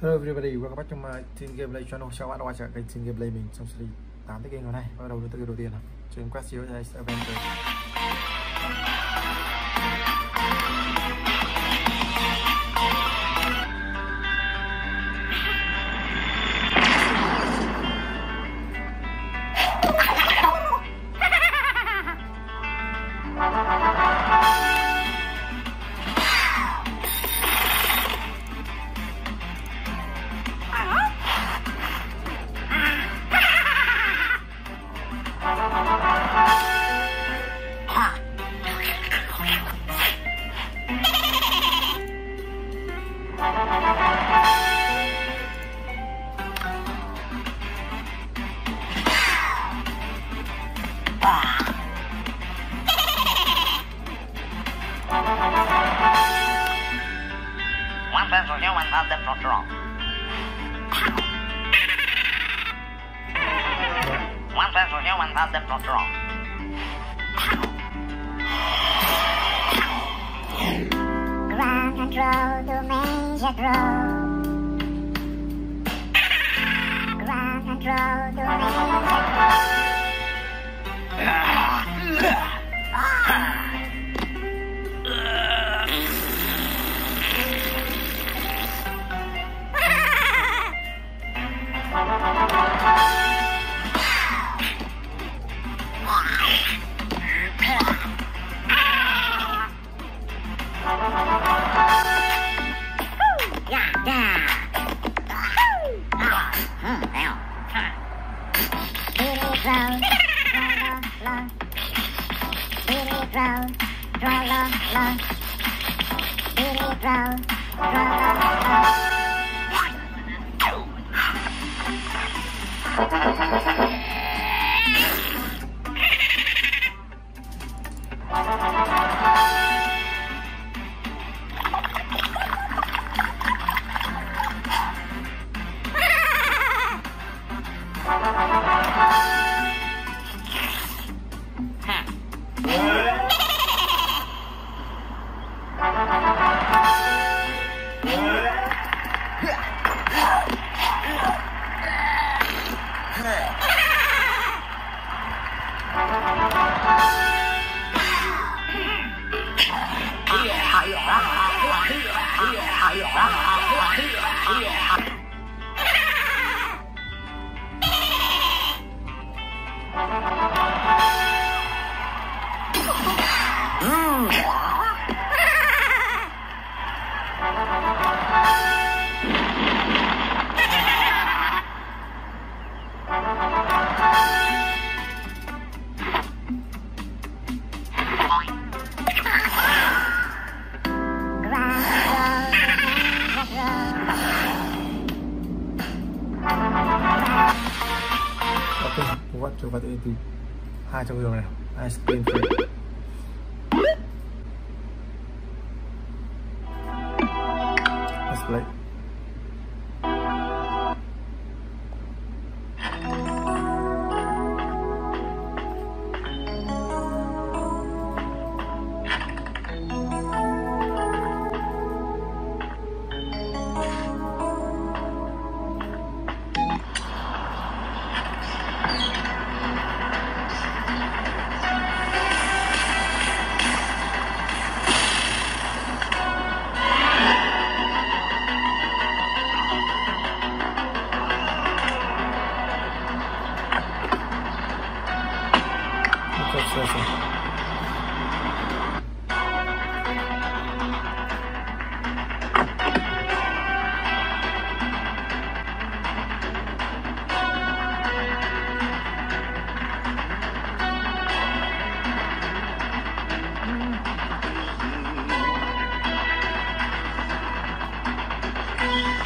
Hello everybody, welcome back to my Team Gameplay channel. Chào bạn đã quay trở lại kênh Team Gameplay mình trong series 8 cái game hôm nay. Bắt đầu từ cái đầu tiên nào. Trên Quest Zero sẽ Adventure. and have them brought wrong. Ground control to Major Grove. Ground control to Major Grove. little brown Ito, you sukat 80 hai trong giường này hai spin free let's play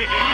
Yeah.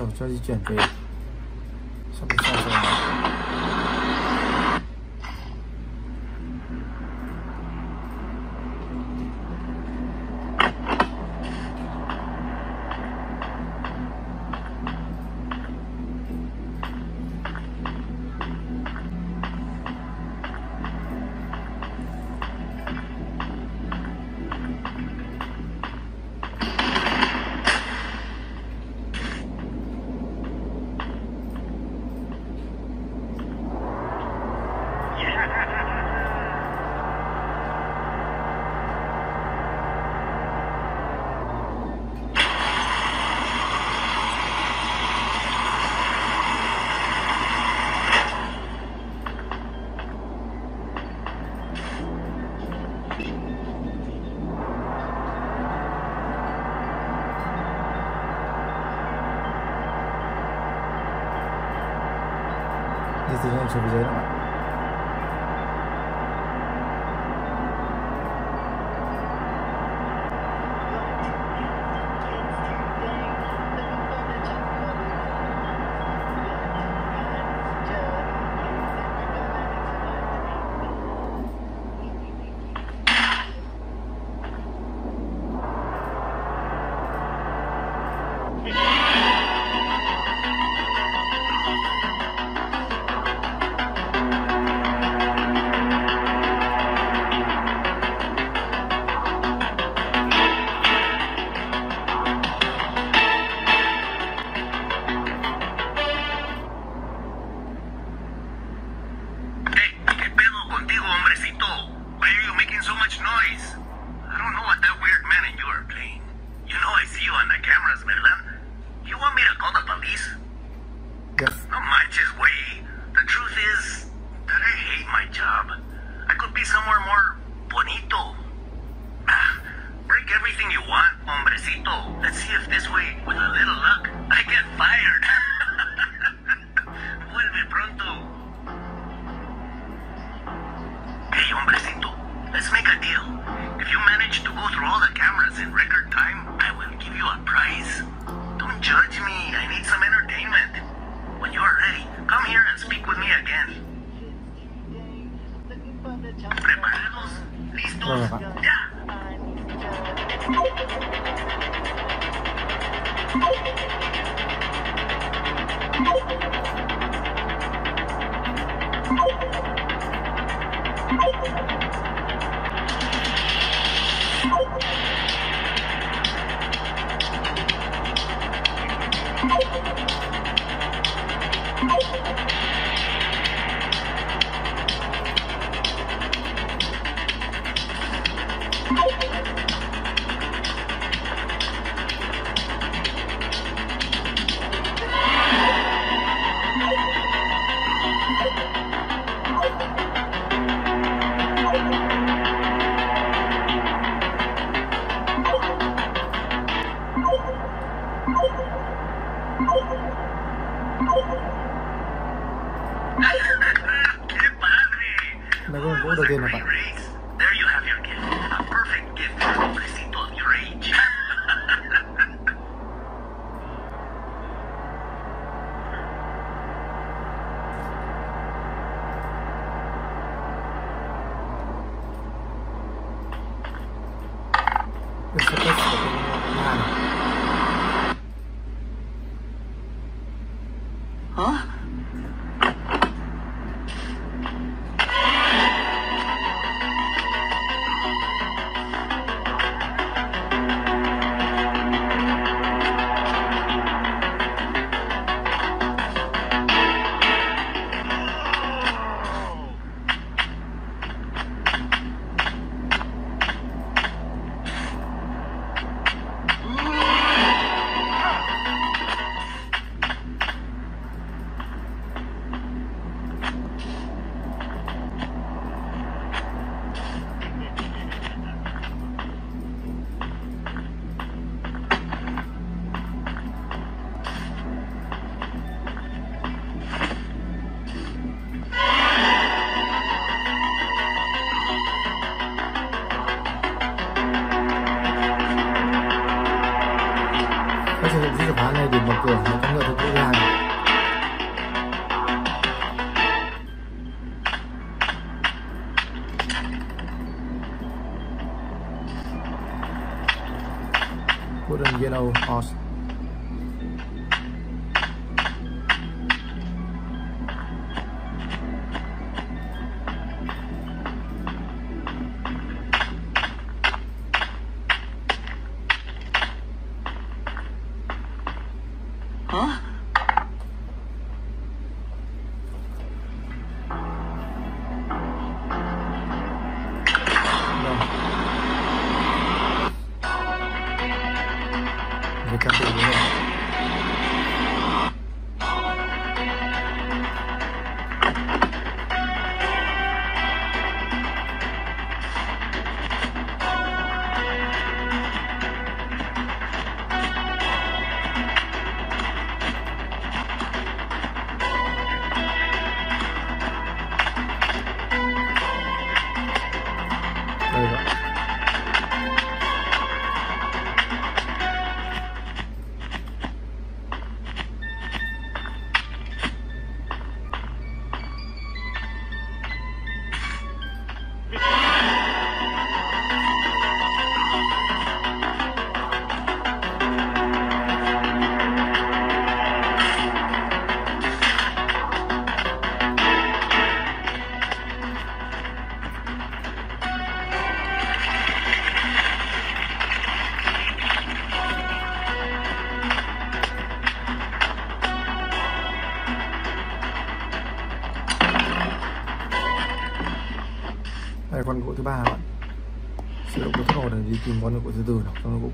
我着急减肥 presidente, objeto.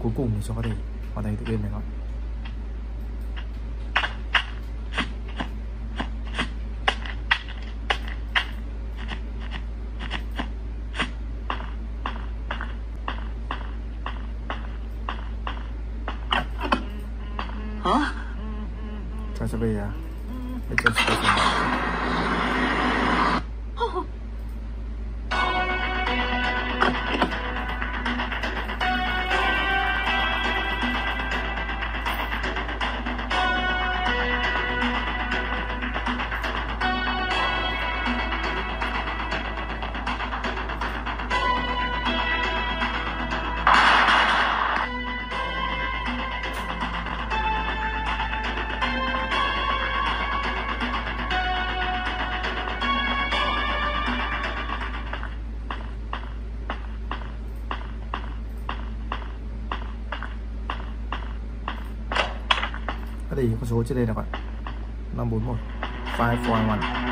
Cuối cùng để cho có thể hoàn thành tự game này các bạn. Chúng ta sẽ về à, số trên đây là bạn 541 541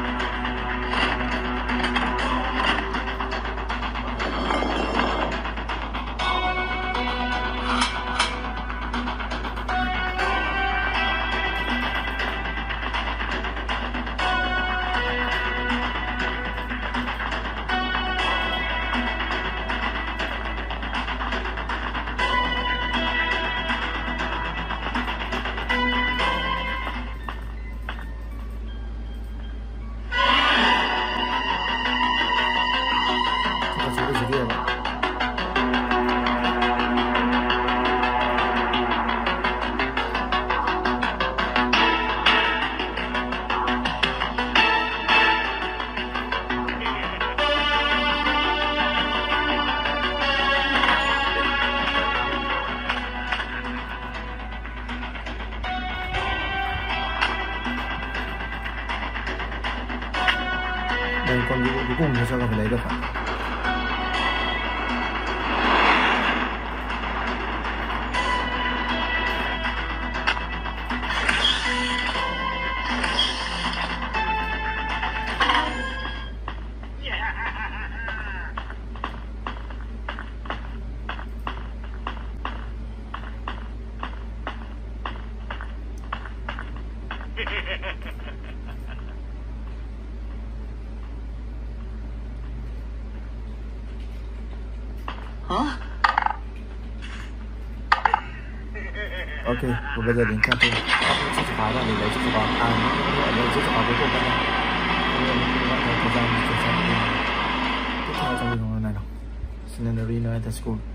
ok và bây giờ đến trang bắt chiếc chìa khóa ra để lấy chiếc chìa khóa à ở đây chiếc chìa khóa cuối cùng các bạn bây giờ mình thời gian chuyển sang tiếp theo trong video này nào? Slenderino the School.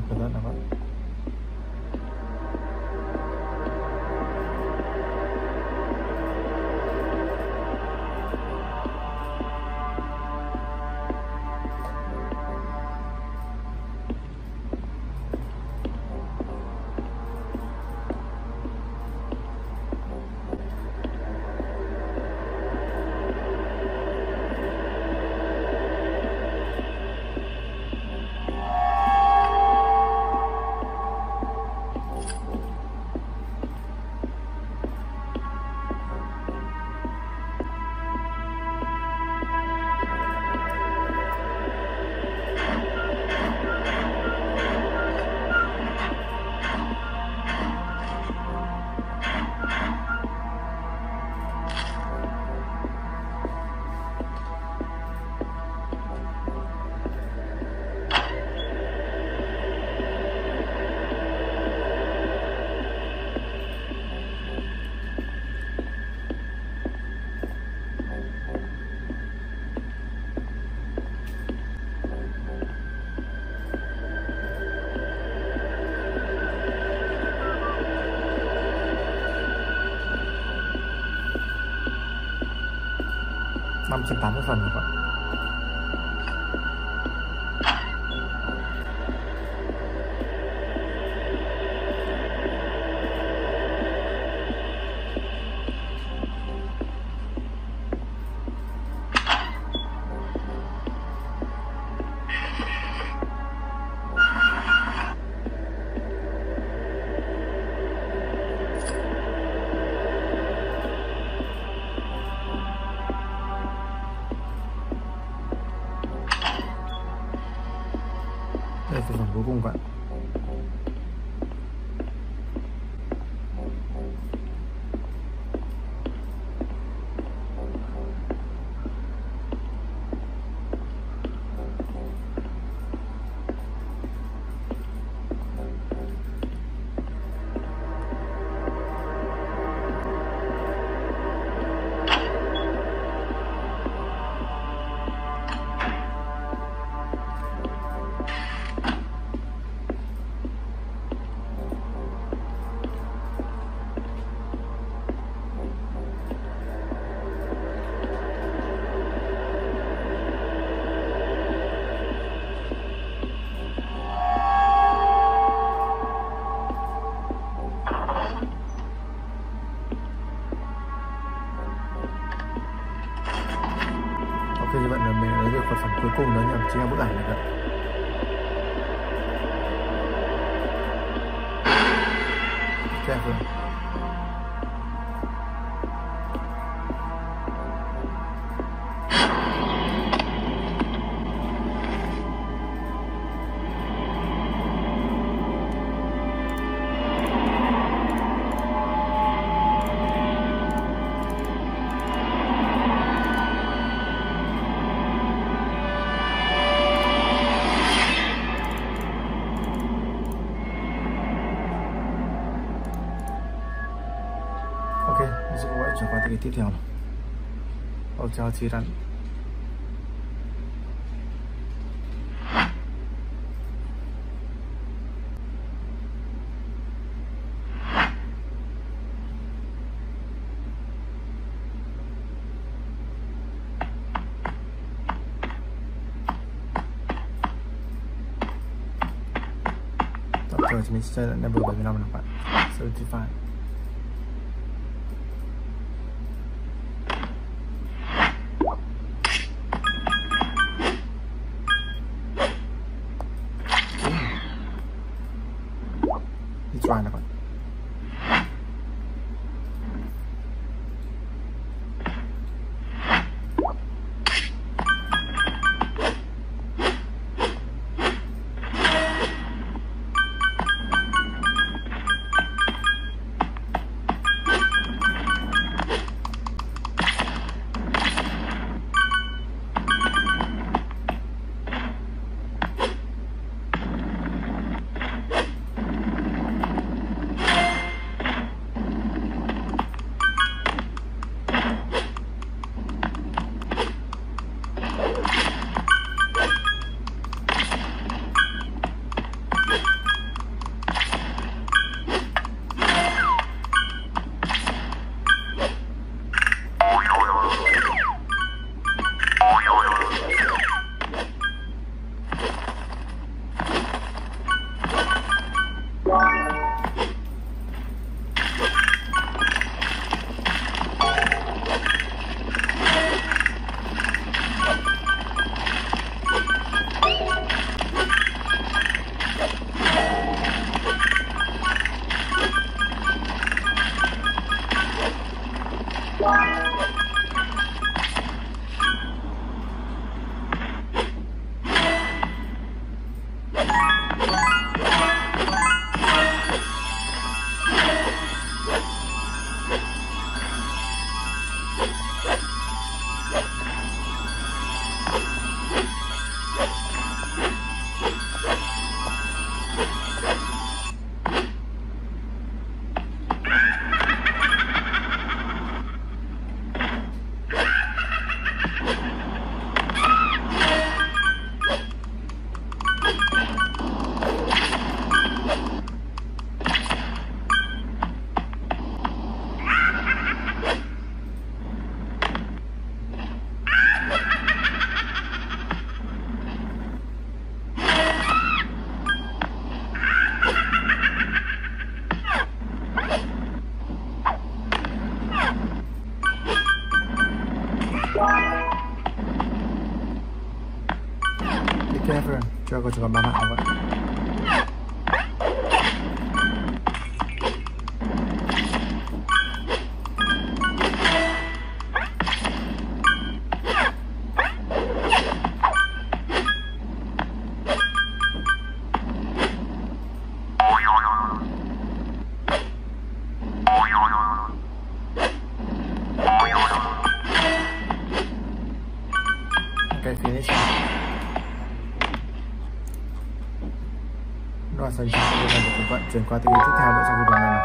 kadar ne var? 啥部分 tiếp theo này. Ôi chào chi rắn. Tập thời thì mình sẽ chơi lại level 75 này các bạn. 75. Rồi sau khi chúng được vận chuyển qua tới tiếp theo nữa trong video này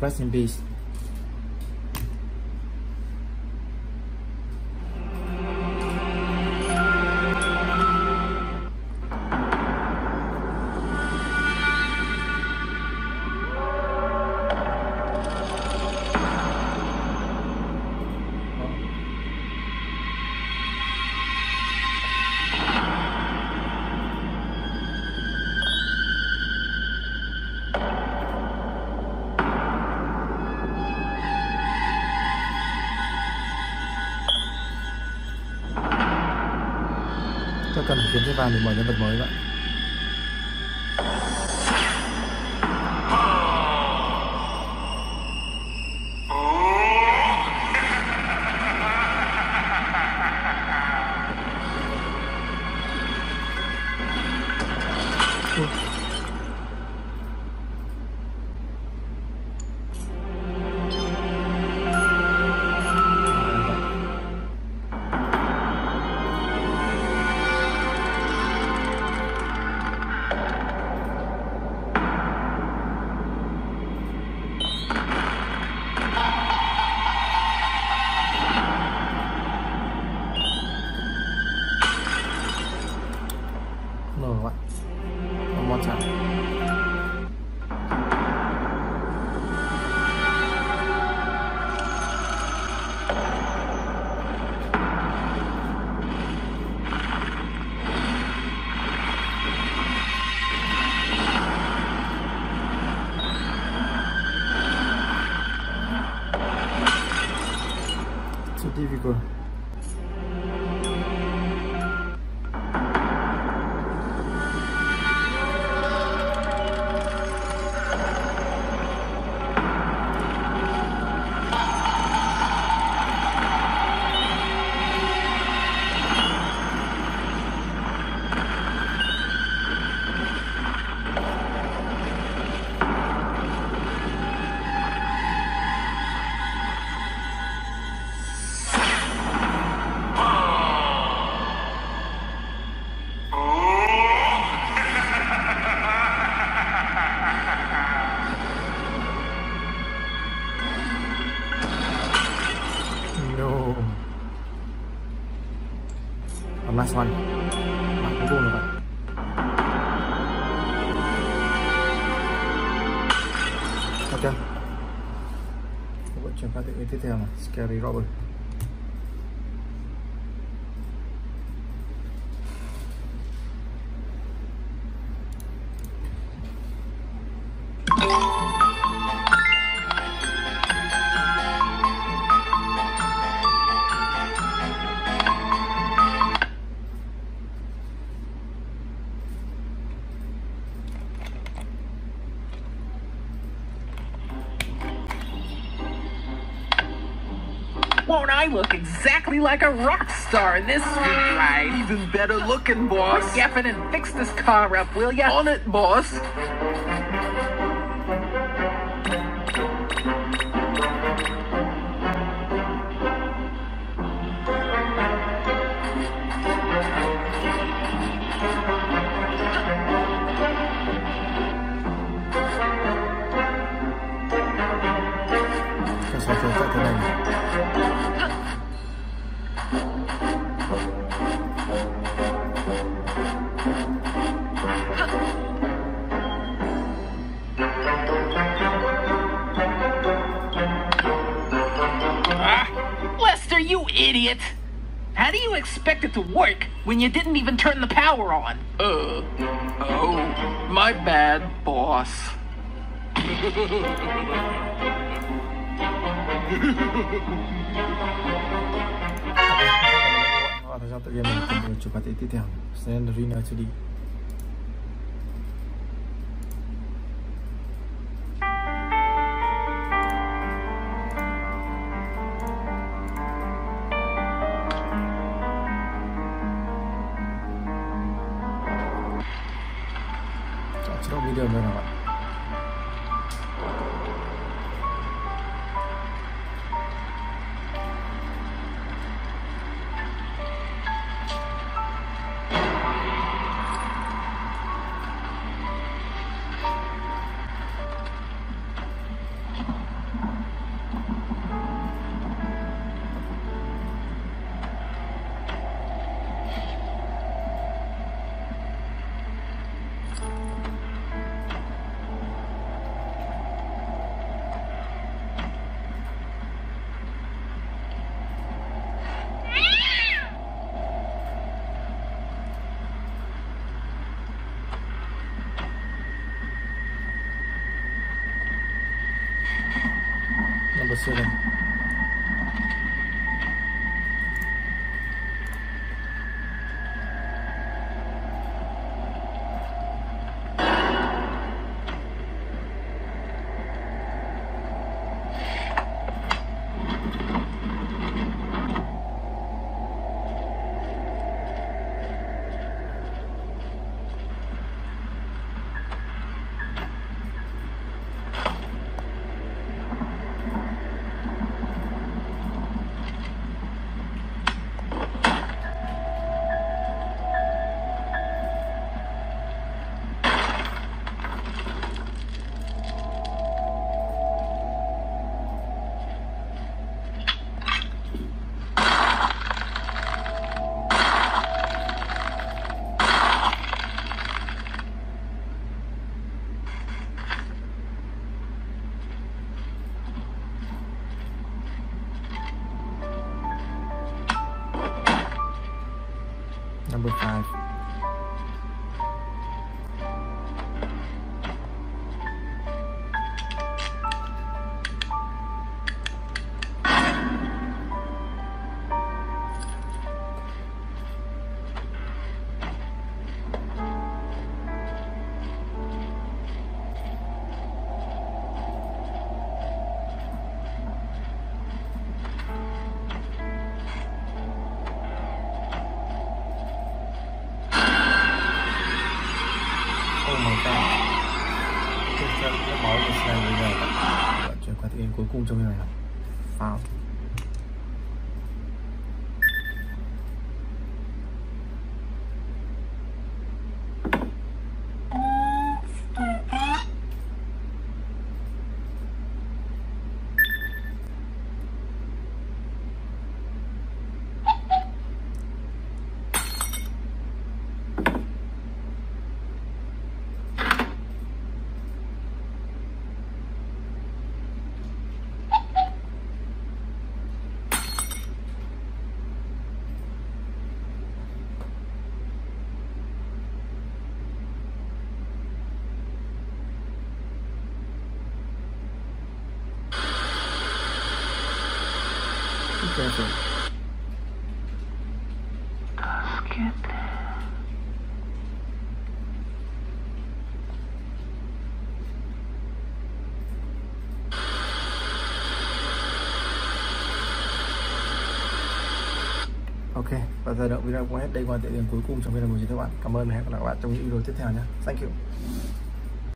Rest in peace. Cần kiếm cái nhân vật mới vậy. next one. I look exactly like a rock star in this sweet ride? Even better looking, boss. Quit yapping and fix this car up, will ya? On it, boss. Idiot! How do you expect it to work when you didn't even turn the power on? Uh, oh, my bad, boss. Và thời gian tự nhiên mình cùng chụp bản tiếp theo. Và giờ lượng video cũng hết đây là địa điểm cuối cùng trong video của chúng các bạn. Cảm ơn và hẹn gặp lại các bạn trong những video tiếp theo nhé. Thank you.